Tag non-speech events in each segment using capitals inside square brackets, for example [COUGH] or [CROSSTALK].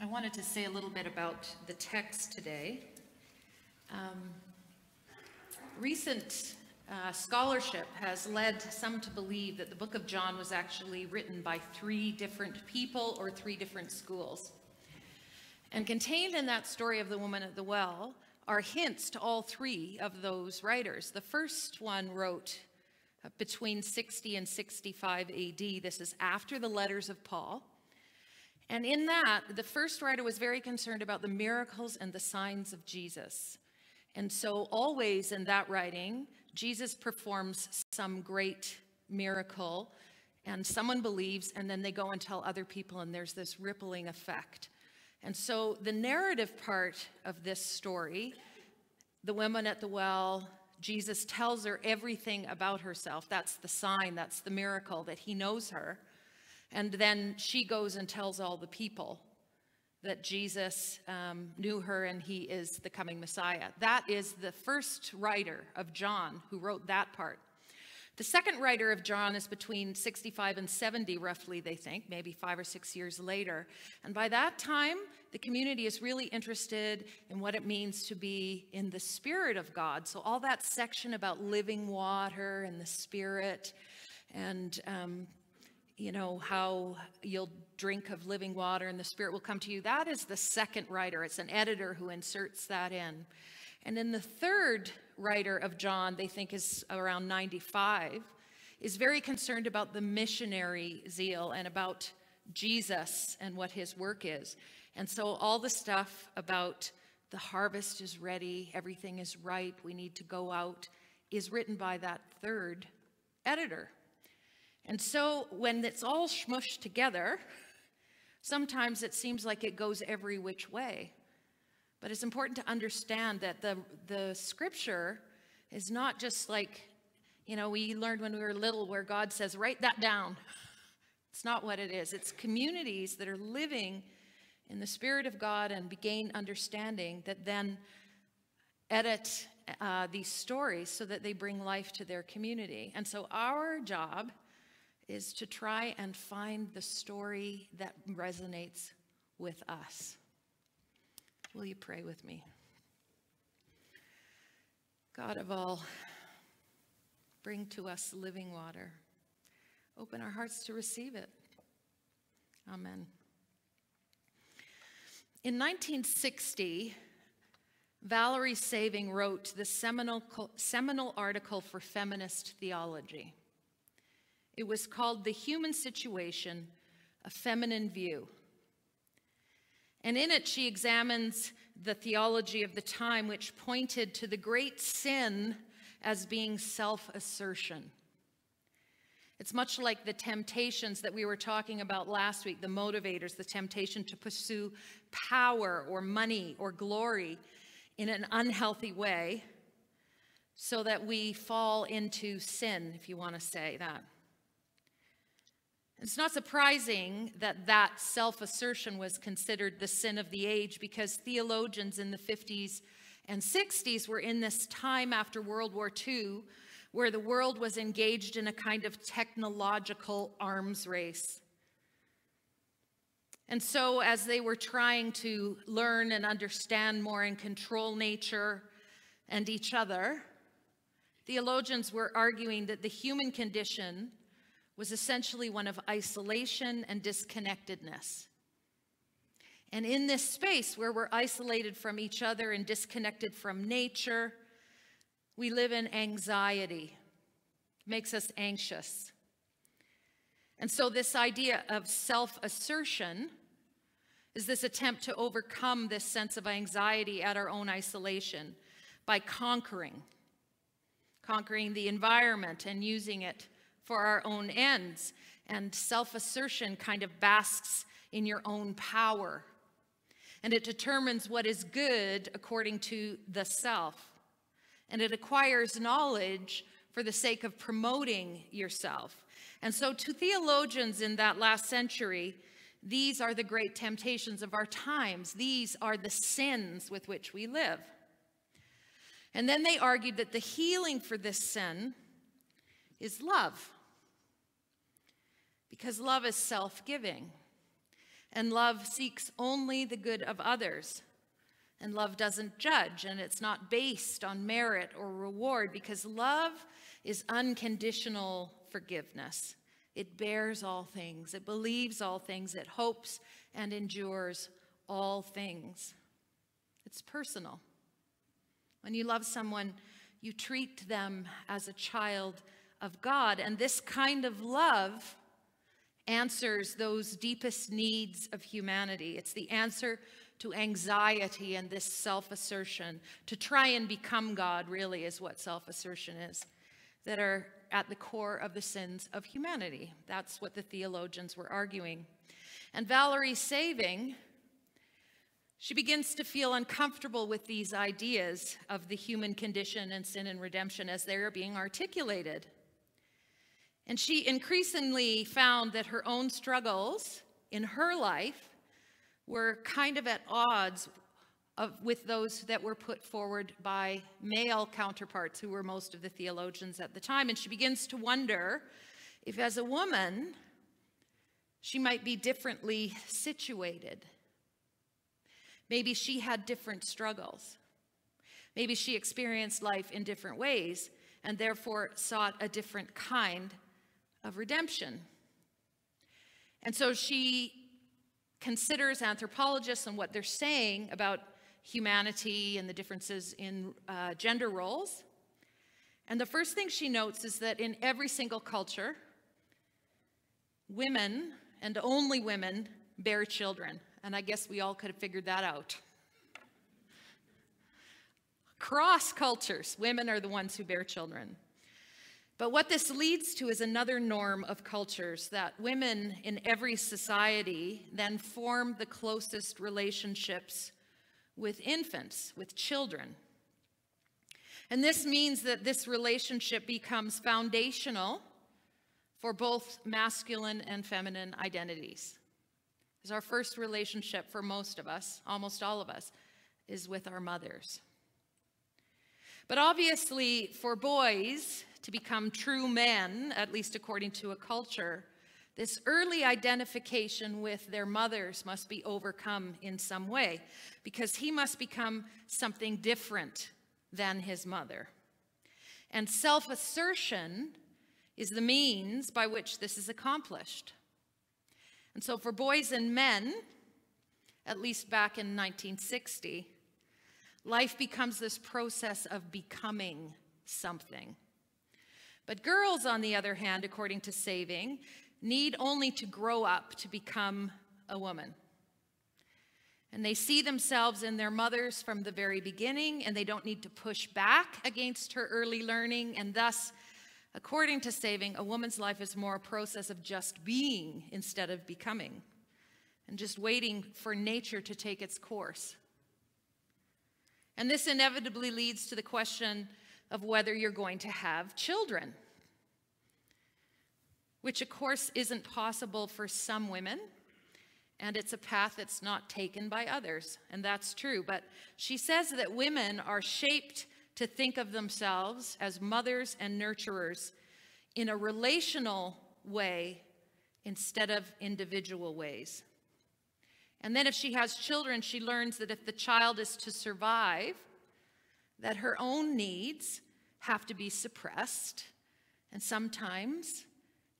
I wanted to say a little bit about the text today. Um, recent uh, scholarship has led some to believe that the book of John was actually written by three different people or three different schools. And contained in that story of the woman at the well are hints to all three of those writers. The first one wrote uh, between 60 and 65 AD. This is after the letters of Paul. And in that, the first writer was very concerned about the miracles and the signs of Jesus. And so, always in that writing, Jesus performs some great miracle, and someone believes, and then they go and tell other people, and there's this rippling effect. And so, the narrative part of this story, the woman at the well, Jesus tells her everything about herself. That's the sign, that's the miracle that he knows her. And then she goes and tells all the people that Jesus um, knew her and he is the coming Messiah. That is the first writer of John who wrote that part. The second writer of John is between 65 and 70, roughly, they think, maybe five or six years later. And by that time, the community is really interested in what it means to be in the Spirit of God. So, all that section about living water and the Spirit and um, you know, how you'll drink of living water and the Spirit will come to you. That is the second writer. It's an editor who inserts that in. And then the third writer of John, they think is around 95, is very concerned about the missionary zeal and about Jesus and what his work is. And so all the stuff about the harvest is ready, everything is ripe, we need to go out, is written by that third editor. And so when it's all smushed together, sometimes it seems like it goes every which way. But it's important to understand that the, the scripture is not just like, you know, we learned when we were little where God says, write that down. It's not what it is. It's communities that are living in the Spirit of God and gain understanding that then edit uh, these stories so that they bring life to their community. And so our job is to try and find the story that resonates with us. Will you pray with me? God of all, bring to us living water. Open our hearts to receive it. Amen. In 1960, Valerie Saiving wrote the seminal, seminal article for feminist theology. It was called The Human Situation, A Feminine View. And in it, she examines the theology of the time, which pointed to the great sin as being self assertion. It's much like the temptations that we were talking about last week, the motivators, the temptation to pursue power or money or glory in an unhealthy way, so that we fall into sin, if you want to say that. It's not surprising that that self assertion was considered the sin of the age because theologians in the 50s and 60s were in this time after World War II where the world was engaged in a kind of technological arms race. And so, as they were trying to learn and understand more and control nature and each other, theologians were arguing that the human condition was essentially one of isolation and disconnectedness. And in this space where we're isolated from each other and disconnected from nature, we live in anxiety. It makes us anxious. And so, this idea of self assertion is this attempt to overcome this sense of anxiety at our own isolation by conquering, conquering the environment and using it for our own ends. And self assertion kind of basks in your own power. And it determines what is good according to the self. And it acquires knowledge for the sake of promoting yourself. And so, to theologians in that last century, these are the great temptations of our times. These are the sins with which we live. And then they argued that the healing for this sin is love because love is self giving. And love seeks only the good of others. And love doesn't judge, and it's not based on merit or reward because love is unconditional forgiveness. It bears all things, it believes all things, it hopes and endures all things. It's personal. When you love someone, you treat them as a child of God. And this kind of love answers those deepest needs of humanity. It's the answer to anxiety and this self assertion. To try and become God, really, is what self assertion is, that are at the core of the sins of humanity. That's what the theologians were arguing. And Valerie Saiving, she begins to feel uncomfortable with these ideas of the human condition and sin and redemption as they are being articulated. And she increasingly found that her own struggles in her life were kind of at odds of, with those that were put forward by male counterparts who were most of the theologians at the time. And she begins to wonder if, as a woman, she might be differently situated. Maybe she had different struggles. Maybe she experienced life in different ways and therefore sought a different kind of redemption. And so she considers anthropologists and what they're saying about humanity and the differences in uh, gender roles. And the first thing she notes is that in every single culture, women, and only women, bear children. And I guess we all could have figured that out. Cross cultures, women are the ones who bear children. But what this leads to is another norm of cultures that women in every society then form the closest relationships with infants, with children. And this means that this relationship becomes foundational for both masculine and feminine identities. Is our first relationship for most of us, almost all of us, is with our mothers. But obviously, for boys, to become true men, at least according to a culture, this early identification with their mothers must be overcome in some way because he must become something different than his mother. And self assertion is the means by which this is accomplished. And so, for boys and men, at least back in 1960, life becomes this process of becoming something. But girls, on the other hand, according to Saiving, need only to grow up to become a woman. And they see themselves in their mothers from the very beginning, and they don't need to push back against her early learning. And thus, according to Saiving, a woman's life is more a process of just being instead of becoming, and just waiting for nature to take its course. And this inevitably leads to the question of whether you're going to have children, which of course isn't possible for some women. And it's a path that's not taken by others. And that's true. But she says that women are shaped to think of themselves as mothers and nurturers in a relational way instead of individual ways. And then if she has children, she learns that if the child is to survive, that her own needs have to be suppressed, and sometimes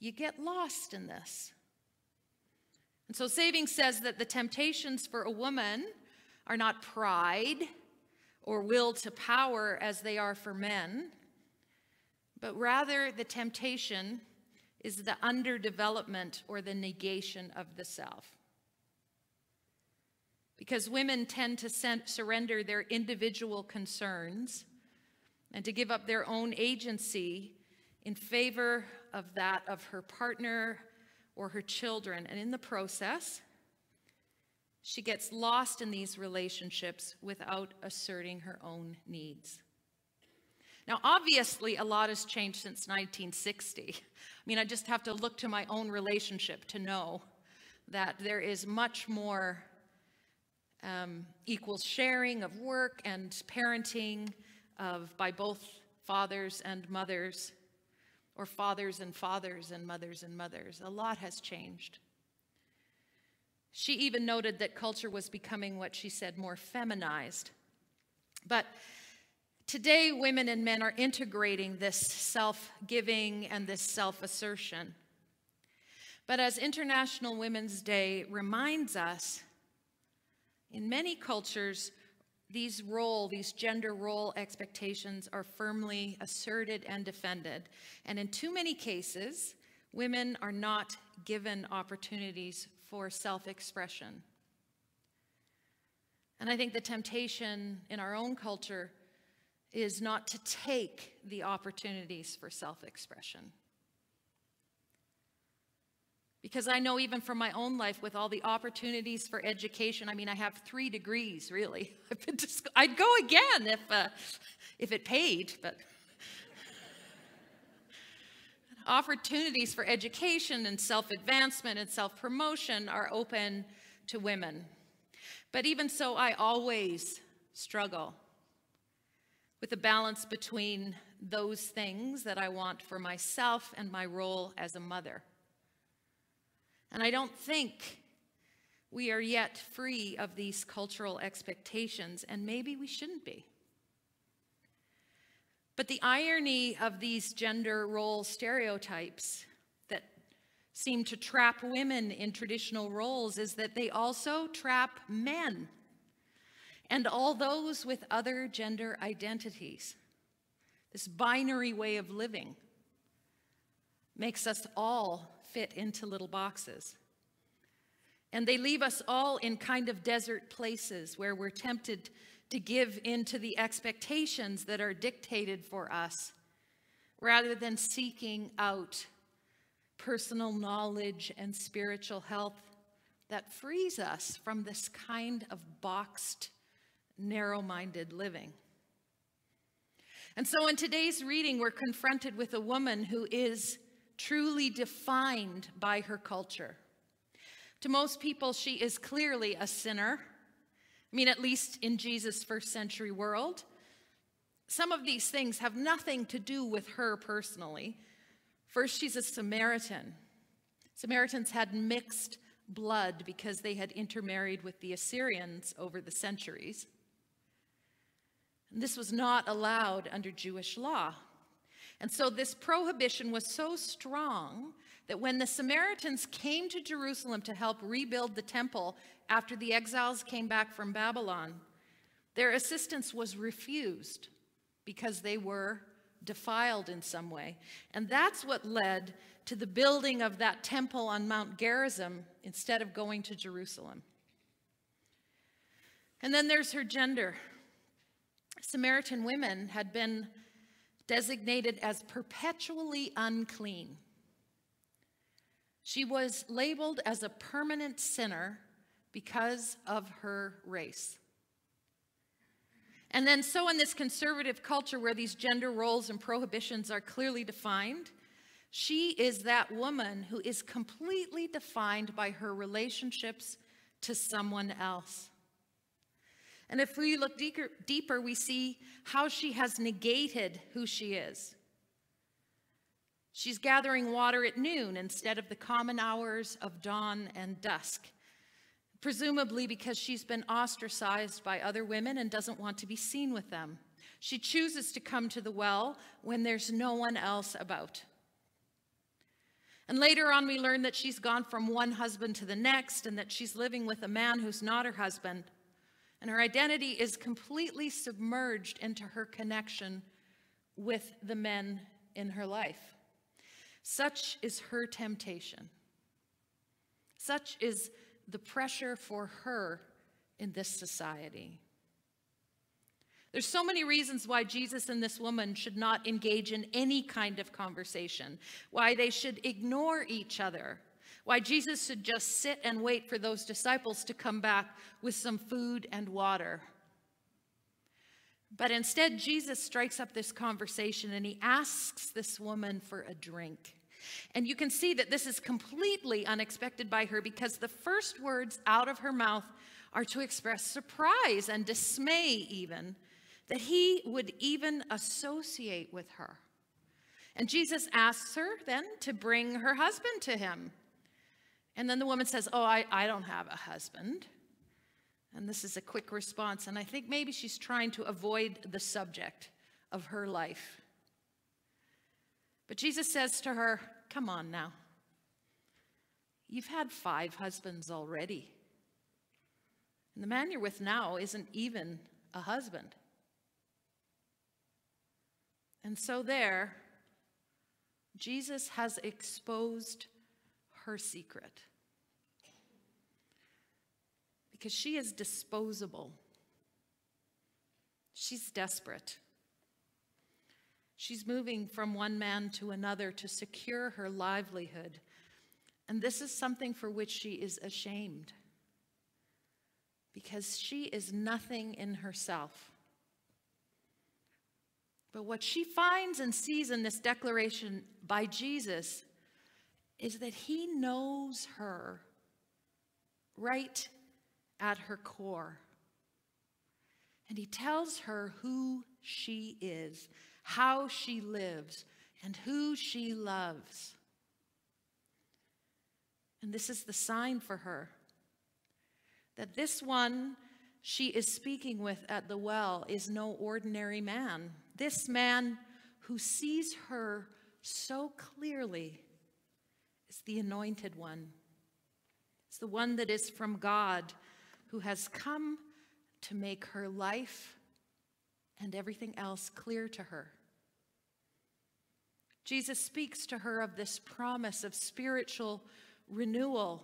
you get lost in this. And so, Saiving says that the temptations for a woman are not pride or will to power as they are for men, but rather the temptation is the underdevelopment or the negation of the self because women tend to surrender their individual concerns and to give up their own agency in favor of that of her partner or her children. And in the process, she gets lost in these relationships without asserting her own needs. Now, obviously, a lot has changed since 1960. I mean, I just have to look to my own relationship to know that there is much more um, equals sharing of work and parenting of by both fathers and mothers, or fathers and fathers and mothers and mothers. A lot has changed. She even noted that culture was becoming what she said more feminized. But today, women and men are integrating this self giving and this self assertion. But as International Women's Day reminds us, in many cultures, these role, these gender role expectations are firmly asserted and defended. And in too many cases, women are not given opportunities for self expression. And I think the temptation in our own culture is not to take the opportunities for self expression. Because I know even from my own life, with all the opportunities for education, I mean, I have three degrees, really. [LAUGHS] I've been to school. I'd go again if, uh, if it paid, but [LAUGHS] opportunities for education and self advancement and self promotion are open to women. But even so, I always struggle with the balance between those things that I want for myself and my role as a mother. And I don't think we are yet free of these cultural expectations, and maybe we shouldn't be. But the irony of these gender role stereotypes that seem to trap women in traditional roles is that they also trap men and all those with other gender identities. This binary way of living makes us all fit into little boxes. And they leave us all in kind of desert places where we're tempted to give into the expectations that are dictated for us rather than seeking out personal knowledge and spiritual health that frees us from this kind of boxed, narrow minded living. And so in today's reading, we're confronted with a woman who is truly defined by her culture. To most people, she is clearly a sinner. I mean, at least in Jesus' first century world. Some of these things have nothing to do with her personally. First, she's a Samaritan. Samaritans had mixed blood because they had intermarried with the Assyrians over the centuries. And this was not allowed under Jewish law. And so this prohibition was so strong that when the Samaritans came to Jerusalem to help rebuild the temple after the exiles came back from Babylon, their assistance was refused because they were defiled in some way. And that's what led to the building of that temple on Mount Gerizim instead of going to Jerusalem. And then there's her gender. Samaritan women had been designated as perpetually unclean. She was labeled as a permanent sinner because of her race. And then, so in this conservative culture where these gender roles and prohibitions are clearly defined, she is that woman who is completely defined by her relationships to someone else. And if we look deeper, deeper, we see how she has negated who she is. She's gathering water at noon instead of the common hours of dawn and dusk, presumably because she's been ostracized by other women and doesn't want to be seen with them. She chooses to come to the well when there's no one else about. And later on, we learn that she's gone from one husband to the next and that she's living with a man who's not her husband and her identity is completely submerged into her connection with the men in her life. Such is her temptation. Such is the pressure for her in this society. There's so many reasons why Jesus and this woman should not engage in any kind of conversation, why they should ignore each other, why Jesus should just sit and wait for those disciples to come back with some food and water. But instead, Jesus strikes up this conversation and he asks this woman for a drink. And you can see that this is completely unexpected by her because the first words out of her mouth are to express surprise and dismay, even that he would even associate with her. And Jesus asks her then to bring her husband to him. And then the woman says, Oh, I, I don't have a husband. And this is a quick response. And I think maybe she's trying to avoid the subject of her life. But Jesus says to her, Come on now. You've had five husbands already. And the man you're with now isn't even a husband. And so, there, Jesus has exposed her secret. Because she is disposable, she's desperate. She's moving from one man to another to secure her livelihood. And this is something for which she is ashamed because she is nothing in herself. But what she finds and sees in this declaration by Jesus is that he knows her right at her core. And he tells her who she is, how she lives, and who she loves. And this is the sign for her that this one she is speaking with at the well is no ordinary man. This man who sees her so clearly is the anointed one. It's the one that is from God who has come to make her life and everything else clear to her. Jesus speaks to her of this promise of spiritual renewal.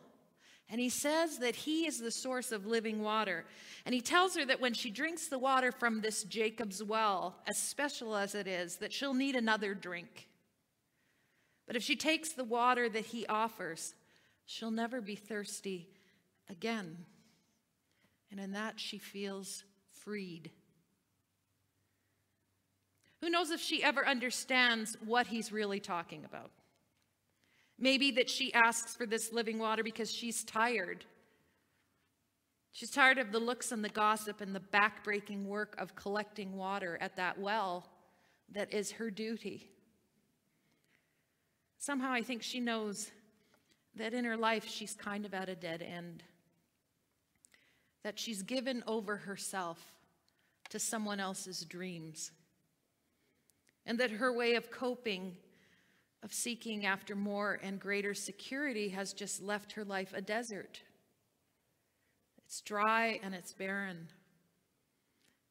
And he says that he is the source of living water. And he tells her that when she drinks the water from this Jacob's well, as special as it is, that she'll need another drink. But if she takes the water that he offers, she'll never be thirsty again. And in that, she feels freed. Who knows if she ever understands what he's really talking about? Maybe that she asks for this living water because she's tired. She's tired of the looks and the gossip and the backbreaking work of collecting water at that well that is her duty. Somehow I think she knows that in her life she's kind of at a dead end, that she's given over herself to someone else's dreams, and that her way of coping of seeking after more and greater security has just left her life a desert. It's dry and it's barren.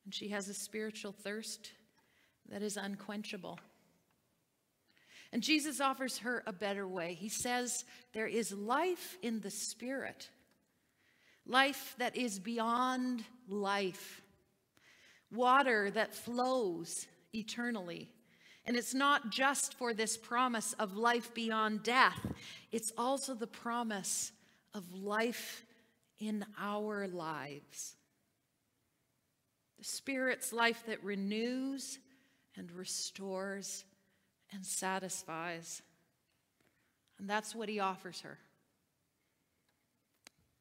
And she has a spiritual thirst that is unquenchable. And Jesus offers her a better way. He says there is life in the Spirit, life that is beyond life, water that flows eternally. And it's not just for this promise of life beyond death, it's also the promise of life in our lives. The Spirit's life that renews and restores and satisfies. And that's what He offers her.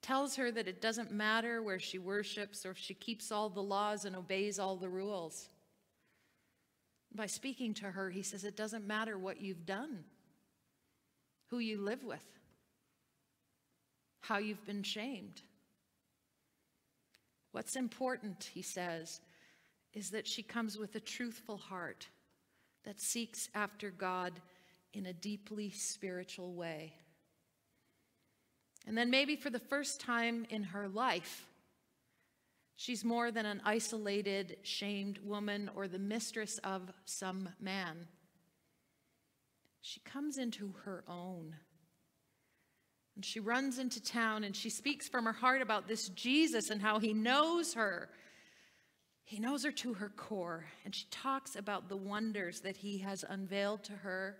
Tells her that it doesn't matter where she worships or if she keeps all the laws and obeys all the rules. By speaking to her, he says, It doesn't matter what you've done, who you live with, how you've been shamed. What's important, he says, is that she comes with a truthful heart that seeks after God in a deeply spiritual way. And then, maybe for the first time in her life, She's more than an isolated, shamed woman or the mistress of some man. She comes into her own. And she runs into town and she speaks from her heart about this Jesus and how he knows her. He knows her to her core. And she talks about the wonders that he has unveiled to her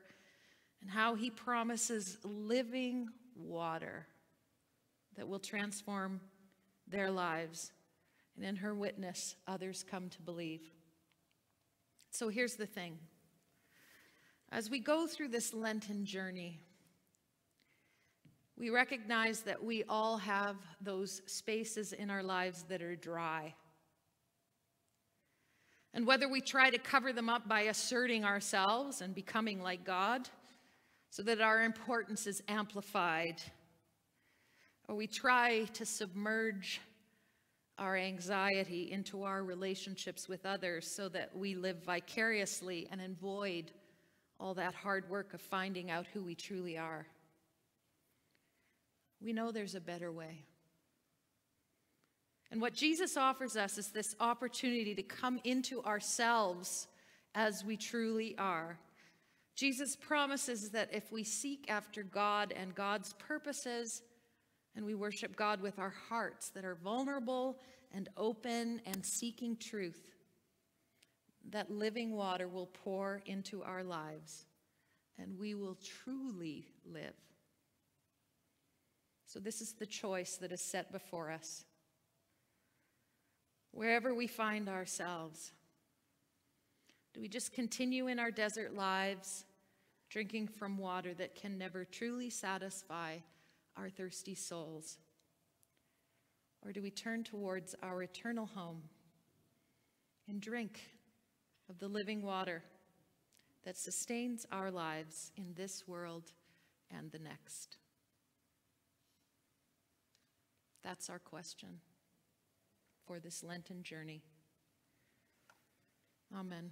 and how he promises living water that will transform their lives and in her witness, others come to believe. So here's the thing as we go through this Lenten journey, we recognize that we all have those spaces in our lives that are dry. And whether we try to cover them up by asserting ourselves and becoming like God, so that our importance is amplified, Or we try to submerge our anxiety into our relationships with others so that we live vicariously and avoid all that hard work of finding out who we truly are. We know there's a better way. And what Jesus offers us is this opportunity to come into ourselves as we truly are. Jesus promises that if we seek after God and God's purposes, and we worship God with our hearts that are vulnerable and open and seeking truth, that living water will pour into our lives and we will truly live. So, this is the choice that is set before us. Wherever we find ourselves, do we just continue in our desert lives, drinking from water that can never truly satisfy our thirsty souls? Or do we turn towards our eternal home and drink of the living water that sustains our lives in this world and the next? That's our question for this Lenten journey. Amen.